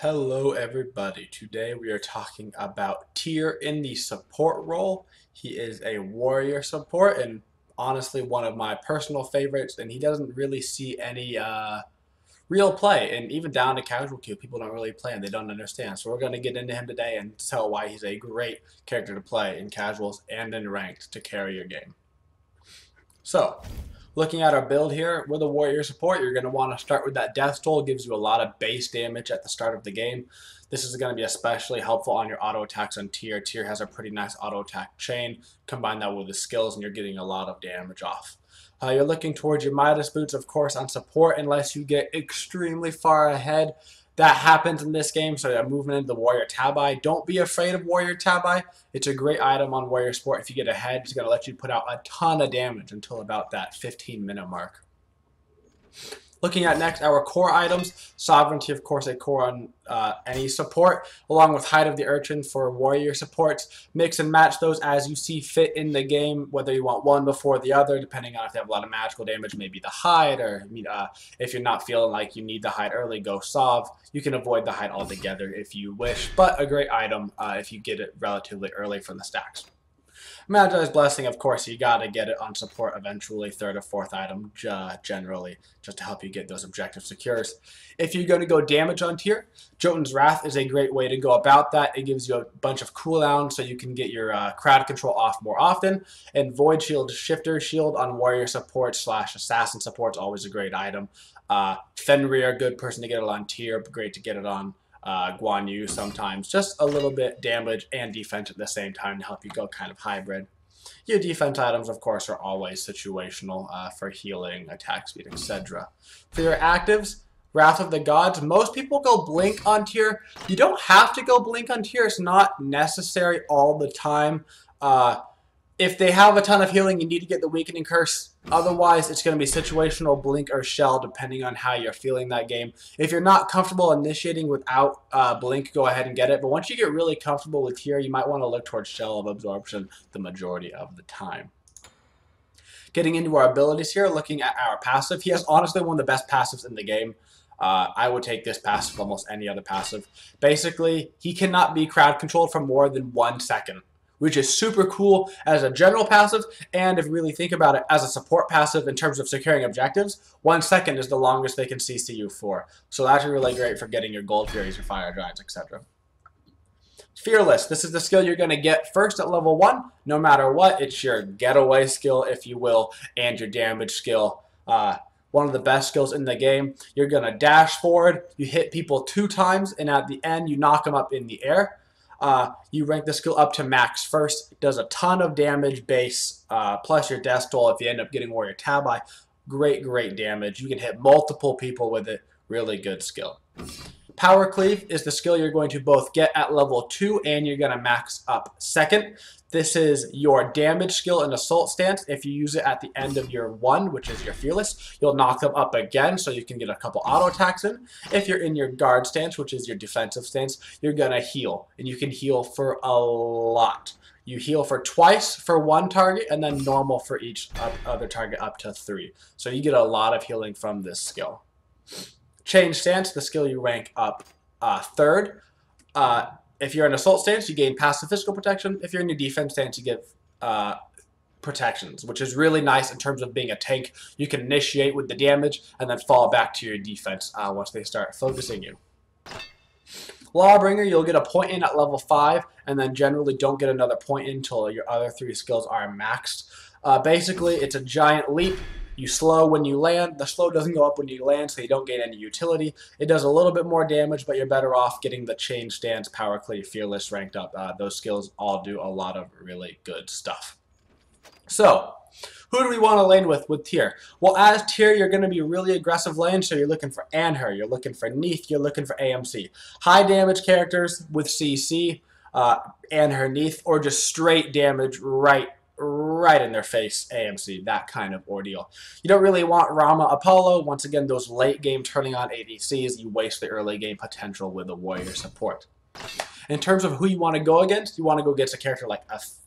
Hello everybody. Today we are talking about Tyr in the support role. He is a warrior support and honestly one of my personal favorites and he doesn't really see any uh, real play and even down to casual queue people don't really play and they don't understand. So we're going to get into him today and tell why he's a great character to play in casuals and in ranked to carry your game. So Looking at our build here, with a warrior support, you're going to want to start with that death toll. gives you a lot of base damage at the start of the game. This is going to be especially helpful on your auto attacks on Tyr. Tyr has a pretty nice auto attack chain. Combine that with the skills and you're getting a lot of damage off. Uh, you're looking towards your Midas boots, of course, on support unless you get extremely far ahead that happens in this game. So I'm moving into the Warrior Tabi. Don't be afraid of Warrior Tabi. It's a great item on Warrior Sport. If you get ahead, it's going to let you put out a ton of damage until about that 15 minute mark. Looking at next, our core items. Sovereignty, of course, a core on uh, any support, along with Hide of the Urchin for warrior supports. Mix and match those as you see fit in the game, whether you want one before the other, depending on if they have a lot of magical damage, maybe the Hide, or uh, if you're not feeling like you need the Hide early, go Sov. You can avoid the Hide altogether if you wish, but a great item uh, if you get it relatively early from the stacks. Magi's Blessing, of course, you gotta get it on support eventually, third or fourth item, generally, just to help you get those objective secures. If you're going to go damage on Tyr, Jotun's Wrath is a great way to go about that. It gives you a bunch of cooldowns so you can get your uh, crowd control off more often. And Void Shield Shifter Shield on Warrior support slash Assassin support is always a great item. Uh, Fenrir, good person to get it on Tyr, great to get it on uh, Guan Yu sometimes. Just a little bit damage and defense at the same time to help you go kind of hybrid. Your defense items, of course, are always situational uh, for healing, attack speed, etc. For your actives, Wrath of the Gods, most people go Blink on Tyr. You don't have to go Blink on Tyr. It's not necessary all the time. Uh, if they have a ton of healing, you need to get the Weakening Curse. Otherwise, it's going to be situational Blink or Shell, depending on how you're feeling that game. If you're not comfortable initiating without uh, Blink, go ahead and get it. But once you get really comfortable with here, you might want to look towards Shell of Absorption the majority of the time. Getting into our abilities here, looking at our passive. He has honestly one of the best passives in the game. Uh, I would take this passive almost any other passive. Basically, he cannot be crowd controlled for more than one second which is super cool as a general passive, and if you really think about it, as a support passive in terms of securing objectives, one second is the longest they can CC you for. So that's really great for getting your Gold Furies, your Fire Giants, etc. Fearless. This is the skill you're going to get first at level 1. No matter what, it's your getaway skill, if you will, and your damage skill. Uh, one of the best skills in the game. You're going to dash forward, you hit people two times, and at the end, you knock them up in the air. Uh, you rank the skill up to max first. Does a ton of damage base, uh, plus your death toll if you end up getting Warrior Tabi. Great, great damage. You can hit multiple people with it. Really good skill. Power Cleave is the skill you're going to both get at level 2 and you're going to max up second. This is your damage skill and assault stance. If you use it at the end of your one, which is your fearless, you'll knock them up again so you can get a couple auto attacks in. If you're in your guard stance, which is your defensive stance, you're going to heal. And you can heal for a lot. You heal for twice for one target and then normal for each other target up to three. So you get a lot of healing from this skill. Change stance, the skill you rank up uh, third. Uh, if you're in assault stance, you gain passive physical protection. If you're in your defense stance, you get uh, protections, which is really nice in terms of being a tank. You can initiate with the damage and then fall back to your defense uh, once they start focusing you. Lawbringer, you'll get a point in at level 5, and then generally don't get another point in until your other three skills are maxed. Uh, basically, it's a giant leap you slow when you land. The slow doesn't go up when you land, so you don't gain any utility. It does a little bit more damage, but you're better off getting the Change Stance, Power Cleave, Fearless ranked up. Uh, those skills all do a lot of really good stuff. So, who do we want to lane with with Tyr? Well, as Tyr, you're going to be really aggressive lane, so you're looking for Anhur, you're looking for Neith, you're looking for AMC. High damage characters with CC, uh, Anhur, Neith, or just straight damage right right in their face AMC, that kind of ordeal. You don't really want Rama Apollo. Once again, those late game turning on ADCs, you waste the early game potential with a warrior support. In terms of who you want to go against, you want to go against a character like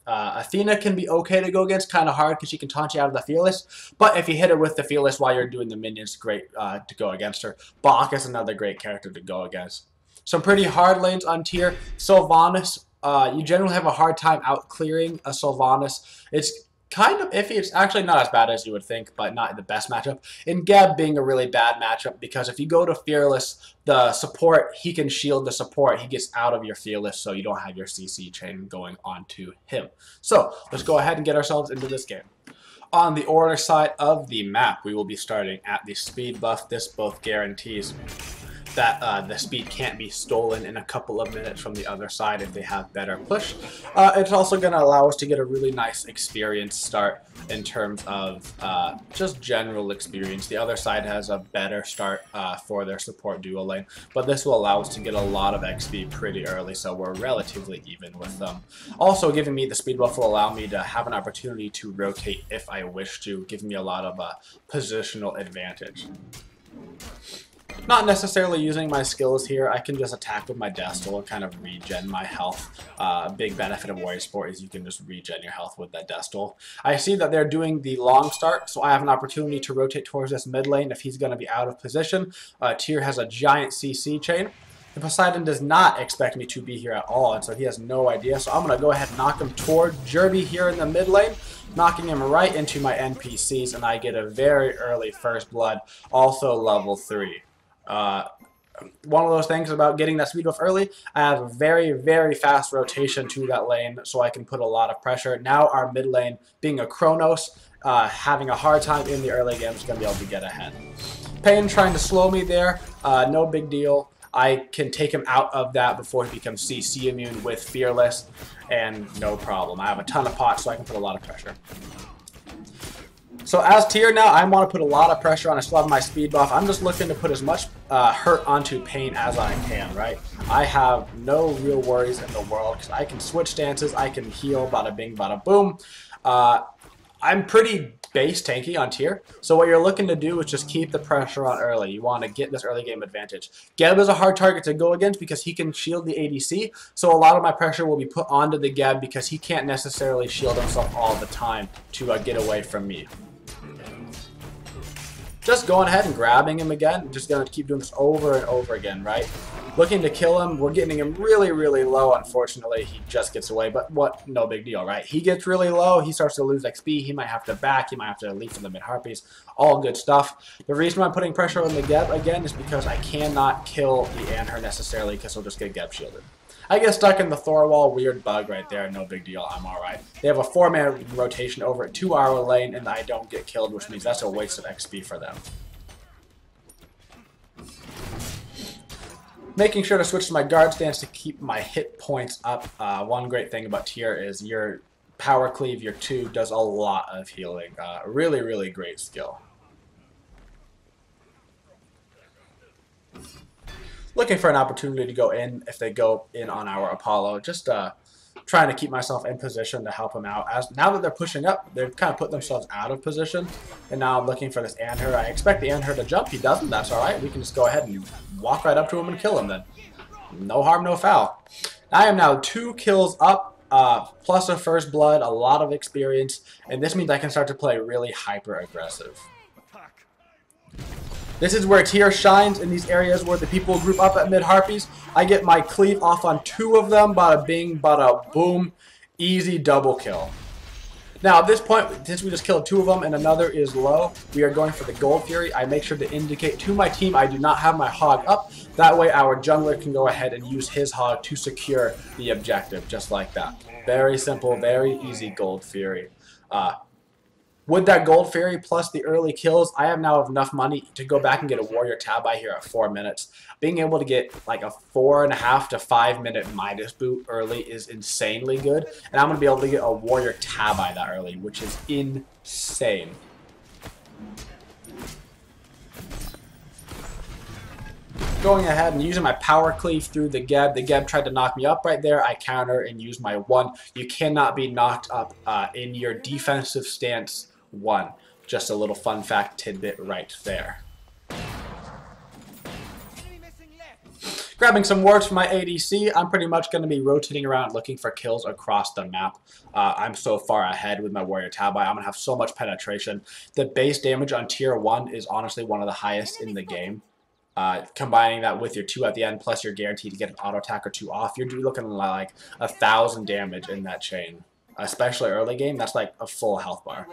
uh, Athena can be okay to go against, kind of hard because she can taunt you out of the Fearless. But if you hit her with the Fearless while you're doing the minions, great uh, to go against her. Bach is another great character to go against. Some pretty hard lanes on Tyr. Sylvanus, uh, you generally have a hard time out clearing a Sylvanus. It's kind of iffy. It's actually not as bad as you would think, but not the best matchup. In Geb being a really bad matchup because if you go to Fearless, the support, he can shield the support. He gets out of your Fearless so you don't have your CC chain going onto him. So let's go ahead and get ourselves into this game. On the order side of the map, we will be starting at the speed buff. This both guarantees that uh, the speed can't be stolen in a couple of minutes from the other side if they have better push. Uh, it's also going to allow us to get a really nice experience start in terms of uh, just general experience. The other side has a better start uh, for their support dual lane, but this will allow us to get a lot of XP pretty early, so we're relatively even with them. Also, giving me the speed buff will allow me to have an opportunity to rotate if I wish to, giving me a lot of uh, positional advantage. Not necessarily using my skills here, I can just attack with my Death Toll and kind of regen my health. Uh, a big benefit of Warrior Support is you can just regen your health with that Death Toll. I see that they're doing the long start, so I have an opportunity to rotate towards this mid lane if he's going to be out of position. Uh, Tyr has a giant CC chain. Poseidon does not expect me to be here at all, and so he has no idea. So I'm going to go ahead and knock him toward Jerby here in the mid lane, knocking him right into my NPCs, and I get a very early first blood, also level 3. Uh, one of those things about getting that speed buff early, I have a very, very fast rotation to that lane so I can put a lot of pressure. Now our mid lane, being a Chronos, uh, having a hard time in the early game is going to be able to get ahead. Pain trying to slow me there, uh, no big deal. I can take him out of that before he becomes CC immune with Fearless, and no problem. I have a ton of pots, so I can put a lot of pressure. So as Tyr now, I want to put a lot of pressure on. I still have my speed buff. I'm just looking to put as much uh, hurt onto Pain as I can, right? I have no real worries in the world because I can switch stances. I can heal, bada bing, bada boom. Uh, I'm pretty base tanky on Tyr. So what you're looking to do is just keep the pressure on early. You want to get this early game advantage. Geb is a hard target to go against because he can shield the ADC. So a lot of my pressure will be put onto the Geb because he can't necessarily shield himself all the time to uh, get away from me just going ahead and grabbing him again. Just going to keep doing this over and over again, right? Looking to kill him. We're getting him really, really low. Unfortunately, he just gets away. But what? No big deal, right? He gets really low. He starts to lose XP. He might have to back. He might have to leap from the mid-harpies. All good stuff. The reason I'm putting pressure on the Geb again is because I cannot kill the Anhur necessarily because he'll just get Geb shielded. I get stuck in the Thorwall, weird bug right there, no big deal, I'm alright. They have a 4-man rotation over at 2 hour lane, and I don't get killed, which means that's a waste of XP for them. Making sure to switch to my guard stance to keep my hit points up. Uh, one great thing about Tyr is your power cleave, your 2, does a lot of healing. Uh, really, really great skill. looking for an opportunity to go in if they go in on our Apollo. Just uh, trying to keep myself in position to help them out. As Now that they're pushing up, they've kind of put themselves out of position. And now I'm looking for this Anhur. I expect the Anhur to jump. He doesn't. That's all right. We can just go ahead and walk right up to him and kill him then. No harm, no foul. I am now two kills up, uh, plus a first blood, a lot of experience, and this means I can start to play really hyper-aggressive. This is where Tyr shines in these areas where the people group up at mid harpies. I get my cleave off on two of them, bada bing, bada boom. Easy double kill. Now, at this point, since we just killed two of them and another is low, we are going for the Gold Fury. I make sure to indicate to my team I do not have my Hog up. That way our jungler can go ahead and use his Hog to secure the objective, just like that. Very simple, very easy Gold Fury. Uh, with that Gold Fury plus the early kills, I have now enough money to go back and get a Warrior Tabi here at 4 minutes. Being able to get like a 4.5 to 5 minute Midas boot early is insanely good. And I'm going to be able to get a Warrior Tabi that early, which is insane. going ahead and using my power cleave through the Geb. The Geb tried to knock me up right there. I counter and use my one. You cannot be knocked up uh, in your defensive stance one. Just a little fun fact tidbit right there. Grabbing some wards for my ADC, I'm pretty much going to be rotating around looking for kills across the map. Uh, I'm so far ahead with my Warrior Tabi. I'm going to have so much penetration. The base damage on Tyr 1 is honestly one of the highest in the game. uh, combining that with your two at the end, plus you're guaranteed to get an auto attack or two off, you're looking like a thousand damage in that chain. Especially early game, that's like a full health bar.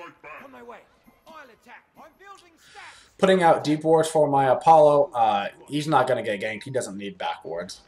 Putting out deep wards for my Apollo, uh, he's not going to get ganked. He doesn't need back wards.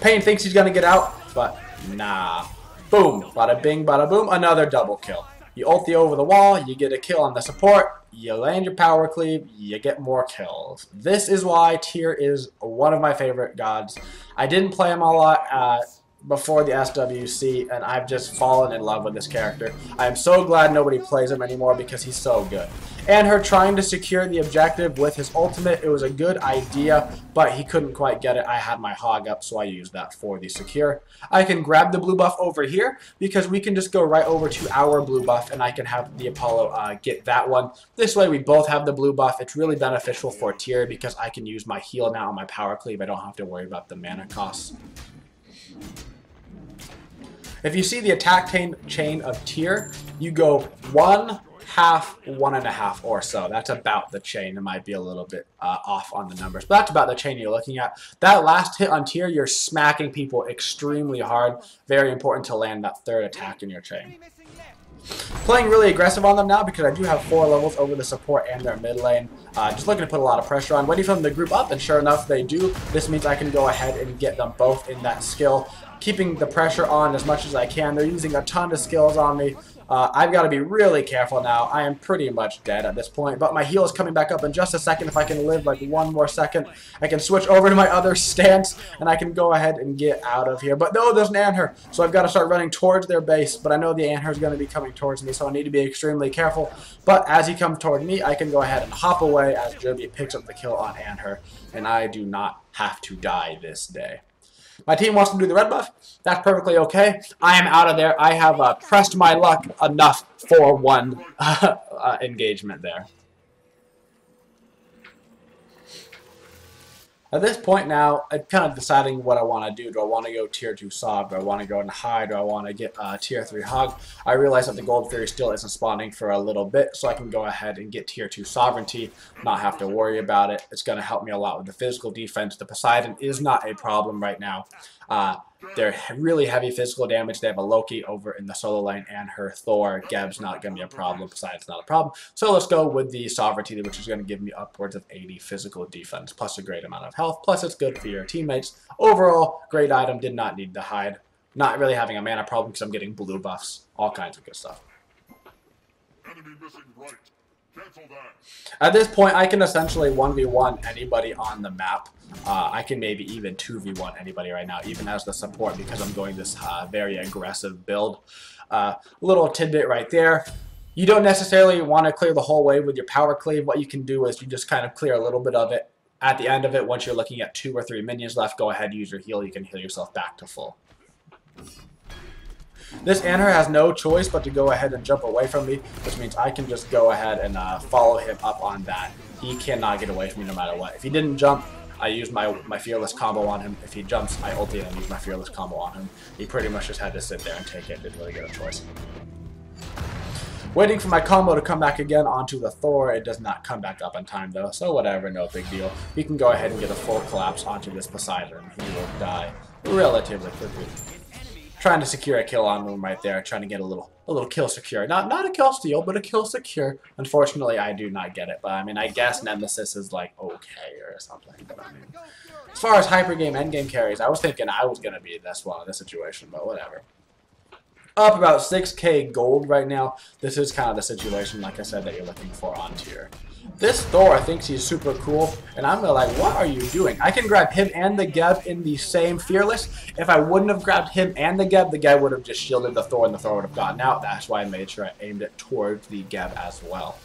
Payne thinks he's going to get out, but nah. Boom. Bada bing, bada boom. Another double kill. You ult the over the wall, you get a kill on the support, you land your power cleave, you get more kills. This is why Tyr is one of my favorite gods. I didn't play him a lot uh, before the SWC, and I've just fallen in love with this character. I am so glad nobody plays him anymore because he's so good. Anhur trying to secure the objective with his ultimate, it was a good idea, but he couldn't quite get it. I had my hog up, so I used that for the secure. I can grab the blue buff over here, because we can just go right over to our blue buff, and I can have the Apollo uh, get that one. This way we both have the blue buff. It's really beneficial for Tyr because I can use my heal now on my power cleave. I don't have to worry about the mana costs. If you see the attack chain of Tyr, you go one, half, one and a half or so. That's about the chain. It might be a little bit uh, off on the numbers, but that's about the chain you're looking at. That last hit on Tyr, you're smacking people extremely hard. Very important to land that third attack in your chain. Playing really aggressive on them now because I do have four levels over the support and their mid lane. Uh, just looking to put a lot of pressure on. Waiting for them to group up, and sure enough, they do. This means I can go ahead and get them both in that skill keeping the pressure on as much as I can. They're using a ton of skills on me. Uh, I've got to be really careful now. I am pretty much dead at this point, but my heal is coming back up in just a second. If I can live like one more second, I can switch over to my other stance, and I can go ahead and get out of here. But no, there's an Anhur, so I've got to start running towards their base, but I know the Anhur is going to be coming towards me, so I need to be extremely careful. But as he comes toward me, I can go ahead and hop away as Joby picks up the kill on Anhur, and I do not have to die this day. My team wants to do the red buff. That's perfectly okay. I am out of there. I have uh, pressed my luck enough for one uh, engagement there. At this point now, I'm kind of deciding what I want to do. Do I want to go tier 2 Sov? Do I want to go and hide? Do I want to get uh, tier 3 Hog? I realize that the Gold Fury still isn't spawning for a little bit, so I can go ahead and get tier 2 Sovereignty, not have to worry about it. It's going to help me a lot with the physical defense. The Poseidon is not a problem right now. Uh, they're really heavy physical damage. They have a Loki over in the solo lane and her Thor. Geb's not going to be a problem. Besides, not a problem. So let's go with the Sovereignty, which is going to give me upwards of 80 physical defense, plus a great amount of health. Plus it's good for your teammates. Overall, great item. Did not need to hide. Not really having a mana problem because I'm getting blue buffs. All kinds of good stuff. Enemy missing right. At this point, I can essentially 1v1 anybody on the map. Uh, I can maybe even 2v1 anybody right now, even as the support, because I'm going this uh, very aggressive build. Uh, little tidbit right there. You don't necessarily want to clear the whole wave with your power cleave. What you can do is you just kind of clear a little bit of it. At the end of it, once you're looking at two or three minions left, go ahead, use your heal. You can heal yourself back to full. This Anhur has no choice but to go ahead and jump away from me, which means I can just go ahead and uh, follow him up on that. He cannot get away from me no matter what. If he didn't jump, I use my my fearless combo on him. If he jumps, I ulti and use my fearless combo on him. He pretty much just had to sit there and take it. Didn't really get a choice. Waiting for my combo to come back again onto the Thor. It does not come back up in time though, so whatever, no big deal. We can go ahead and get a full collapse onto this Poseidon. And he will die relatively quickly trying to secure a kill on them right there, trying to get a little a little kill secure. Not not a kill steal, but a kill secure. Unfortunately, I do not get it. But I mean, I guess Nemesis is like okay or something. But I mean, as far as hyper game endgame carries, I was thinking I was gonna be this one in this situation, but whatever. Up about 6k gold right now. This is kind of the situation, like I said, that you're looking for on Tyr. This Thor thinks he's super cool, and I'm like, what are you doing? I can grab him and the Geb in the same Fearless. If I wouldn't have grabbed him and the Geb, the guy would have just shielded the Thor, and the Thor would have gotten out. That's why I made sure I aimed it towards the Geb as well.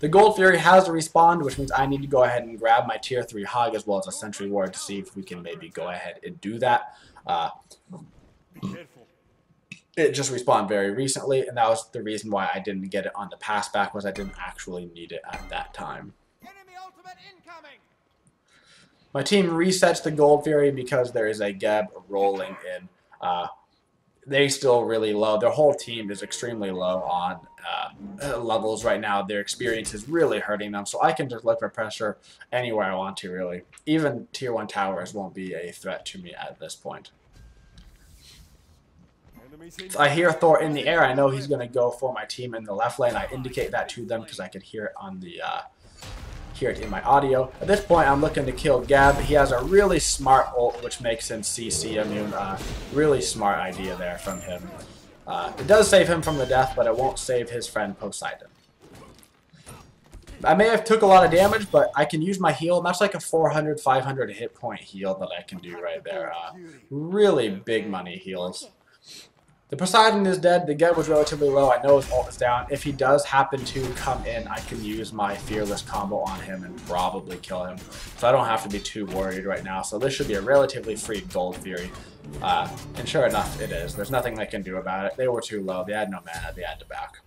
The Gold Fury has a respawn, which means I need to go ahead and grab my Tier 3 Hog as well as a Sentry Ward to see if we can maybe go ahead and do that. Uh, it just respawned very recently, and that was the reason why I didn't get it on the pass back was I didn't actually need it at that time. My team resets the Gold Fury because there is a Geb rolling in. Uh, they still really low. Their whole team is extremely low on uh, levels right now. Their experience is really hurting them, so I can just look for pressure anywhere I want to, really. Even Tier 1 towers won't be a threat to me at this point. I hear Thor in the air. I know he's going to go for my team in the left lane. I indicate that to them because I can hear it on the uh, hear it in my audio. At this point, I'm looking to kill Geb. He has a really smart ult, which makes him CC immune. Uh, really smart idea there from him. Uh, it does save him from the death, but it won't save his friend Poseidon. I may have took a lot of damage, but I can use my heal. That's like a 400, 500 hit point heal that I can do right there. Uh, really big money heals. The Poseidon is dead. The Geb was relatively low. I know his ult is down. If he does happen to come in, I can use my Fearless combo on him and probably kill him. So I don't have to be too worried right now. So this should be a relatively free Gold Fury. Uh, and sure enough, it is. There's nothing they can do about it. They were too low. They had no mana. They had to back.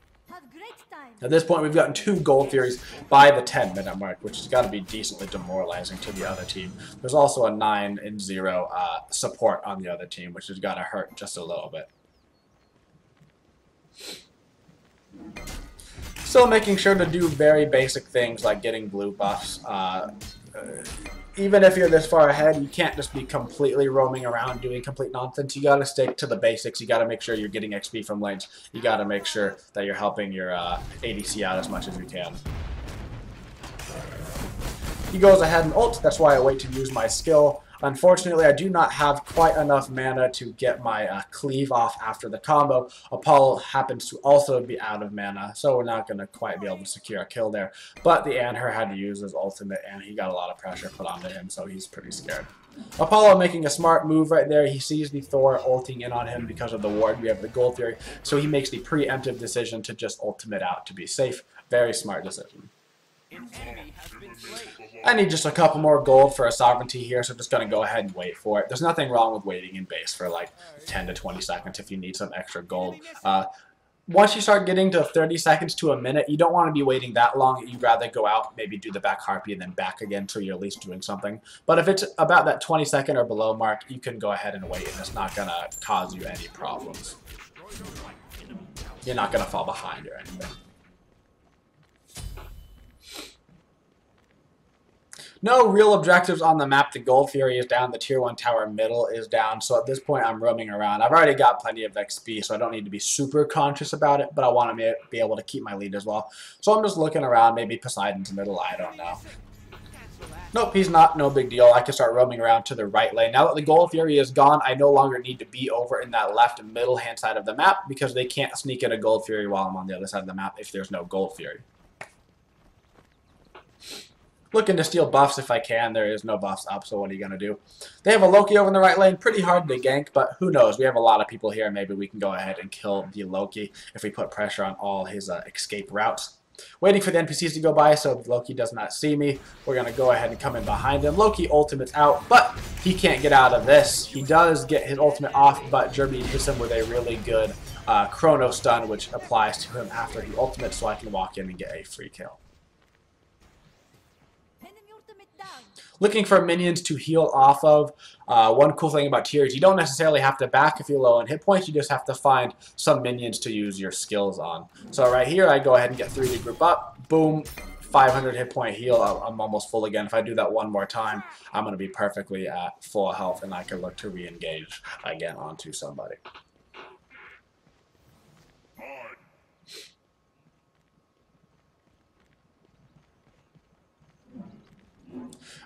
At this point, we've gotten two Gold Furies by the 10 minute mark, which has got to be decently demoralizing to the other team. There's also a 9 and 0 uh, support on the other team, which has got to hurt just a little bit. Still making sure to do very basic things like getting blue buffs. Uh, uh, even if you're this far ahead, you can't just be completely roaming around doing complete nonsense. You gotta stick to the basics. You gotta make sure you're getting XP from lanes. You gotta make sure that you're helping your uh, ADC out as much as you can. He goes ahead and ult. That's why I wait to use my skill. Unfortunately, I do not have quite enough mana to get my uh, cleave off after the combo. Apollo happens to also be out of mana, so we're not going to quite be able to secure a kill there. But the Anhur had to use his ultimate, and he got a lot of pressure put onto him, so he's pretty scared. Apollo making a smart move right there. He sees the Thor ulting in on him because of the ward. We have the Gold Fury. so he makes the preemptive decision to just ultimate out to be safe. Very smart decision. I need just a couple more gold for a sovereignty here, so I'm just going to go ahead and wait for it. There's nothing wrong with waiting in base for like 10 to 20 seconds if you need some extra gold. Uh, once you start getting to 30 seconds to a minute, you don't want to be waiting that long. You'd rather go out, maybe do the back harpy, and then back again so you're at least doing something. But if it's about that 20 second or below mark, you can go ahead and wait, and it's not going to cause you any problems. You're not going to fall behind or anything. No real objectives on the map. The Gold Fury is down. The Tier 1 Tower middle is down. So at this point, I'm roaming around. I've already got plenty of XP, so I don't need to be super conscious about it, but I want to be able to keep my lead as well. So I'm just looking around. Maybe Poseidon's middle. I don't know. Nope, he's not. No big deal. I can start roaming around to the right lane. Now that the Gold Fury is gone, I no longer need to be over in that left middle hand side of the map because they can't sneak in a Gold Fury while I'm on the other side of the map if there's no Gold Fury looking to steal buffs if I can. There is no buffs up, so what are you going to do? They have a Loki over in the right lane. Pretty hard to gank, but who knows? We have a lot of people here. Maybe we can go ahead and kill the Loki if we put pressure on all his uh, escape routes. Waiting for the NPCs to go by so Loki does not see me. We're going to go ahead and come in behind him. Loki ultimate's out, but he can't get out of this. He does get his ultimate off, but Jeremy hits him with a really good uh, Chrono stun, which applies to him after he ultimates, so I can walk in and get a free kill. Looking for minions to heal off of. Uh, one cool thing about Tyr's, you don't necessarily have to back if you're low on hit points, you just have to find some minions to use your skills on. So right here, I go ahead and get 3 to group up, boom, 500 hit point heal, I'm almost full again. If I do that one more time, I'm going to be perfectly at full health and I can look to re-engage again onto somebody.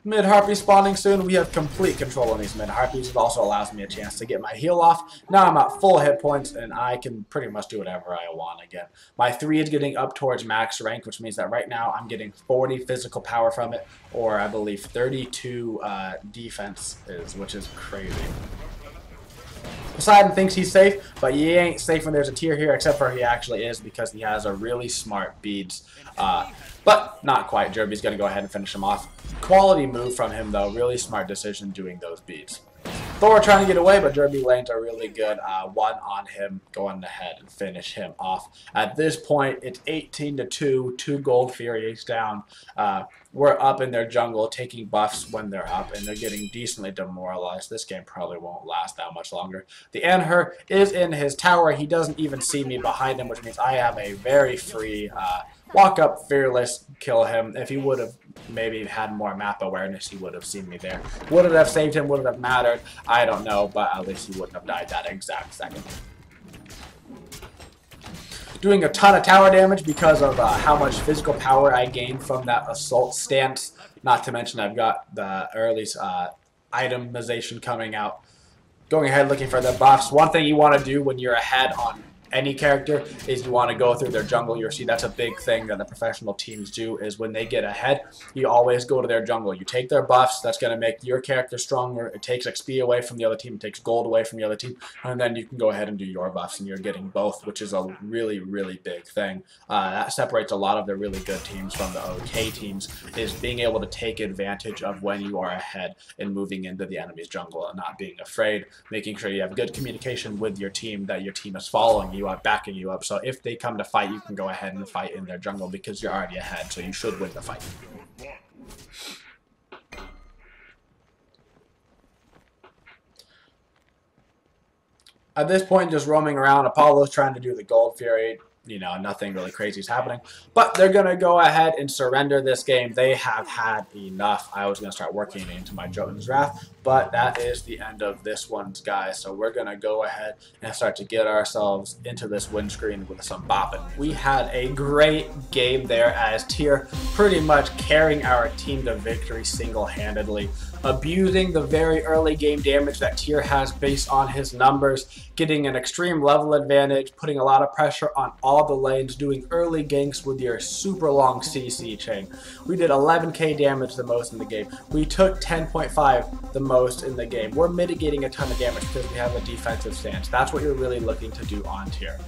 Mid Harpy spawning soon. We have complete control on these mid Harpies. It also allows me a chance to get my heal off. Now I'm at full hit points and I can pretty much do whatever I want again. My 3 is getting up towards max rank, which means that right now I'm getting 40 physical power from it, or I believe 32 uh, defense is, which is crazy. Poseidon thinks he's safe, but he ain't safe when there's a Tyr here, except for he actually is because he has a really smart beads. Uh, but not quite. Jerby's going to go ahead and finish him off. Quality move from him, though. Really smart decision doing those beads. Thor trying to get away, but Derby lanes are really good. Uh, one on him, going ahead and finish him off. At this point, it's 18 to 2, two Gold Furies down. Uh, we're up in their jungle, taking buffs when they're up, and they're getting decently demoralized. This game probably won't last that much longer. The Anhur is in his tower. He doesn't even see me behind him, which means I have a very free uh, walk up, fearless, kill him. If he would have maybe had more map awareness, he would have seen me there. Would it have saved him? Would it have mattered? I don't know, but at least he wouldn't have died that exact second doing a ton of tower damage because of uh, how much physical power I gained from that assault stance. Not to mention I've got the early uh, itemization coming out. Going ahead looking for the buffs. One thing you want to do when you're ahead on any character is you want to go through their jungle. You see, that's a big thing that the professional teams do is when they get ahead, you always go to their jungle. You take their buffs. That's going to make your character stronger. It takes XP away from the other team. It takes gold away from the other team. And then you can go ahead and do your buffs, and you're getting both, which is a really, really big thing. Uh, that separates a lot of the really good teams from the OK teams, is being able to take advantage of when you are ahead and moving into the enemy's jungle and not being afraid, making sure you have good communication with your team, that your team is following you you backing you up. So if they come to fight, you can go ahead and fight in their jungle because you're already ahead. So you should win the fight. At this point, just roaming around, Apollo's trying to do the Gold Fury you know, nothing really crazy is happening. But they're going to go ahead and surrender this game. They have had enough. I was going to start working into my Jotun's Wrath, but that is the end of this one's guys. So we're going to go ahead and start to get ourselves into this windscreen with some bopping. We had a great game there as Tyr pretty much carrying our team to victory single-handedly abusing the very early game damage that Tyr has based on his numbers, getting an extreme level advantage, putting a lot of pressure on all the lanes, doing early ganks with your super long CC chain. We did 11k damage the most in the game. We took 10.5 the most in the game. We're mitigating a ton of damage because we have a defensive stance. That's what you're really looking to do on Tyr.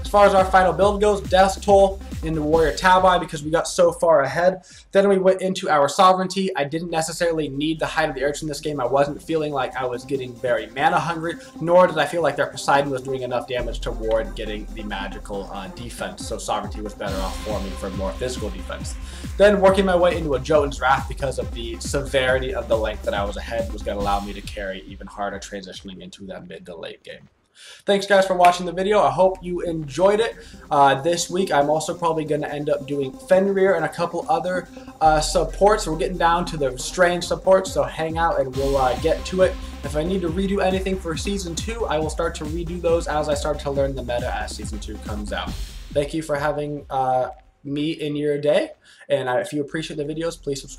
As far as our final build goes, Death Toll in the Warrior Tabi because we got so far ahead. Then we went into our Sovereignty. I didn't necessarily need the Hide of the Urchin in this game. I wasn't feeling like I was getting very mana hungry, nor did I feel like their Poseidon was doing enough damage toward getting the magical uh, defense, so Sovereignty was better off for me for more physical defense. Then working my way into a Jotun's Wrath because of the severity of the length that I was ahead was going to allow me to carry even harder transitioning into that mid to late game. Thanks guys for watching the video. I hope you enjoyed it. Uh, this week I'm also probably going to end up doing Fenrir and a couple other uh, supports. We're getting down to the strange supports, so hang out and we'll uh, get to it. If I need to redo anything for Season 2, I will start to redo those as I start to learn the meta as Season 2 comes out. Thank you for having uh, me in your day, and if you appreciate the videos, please subscribe.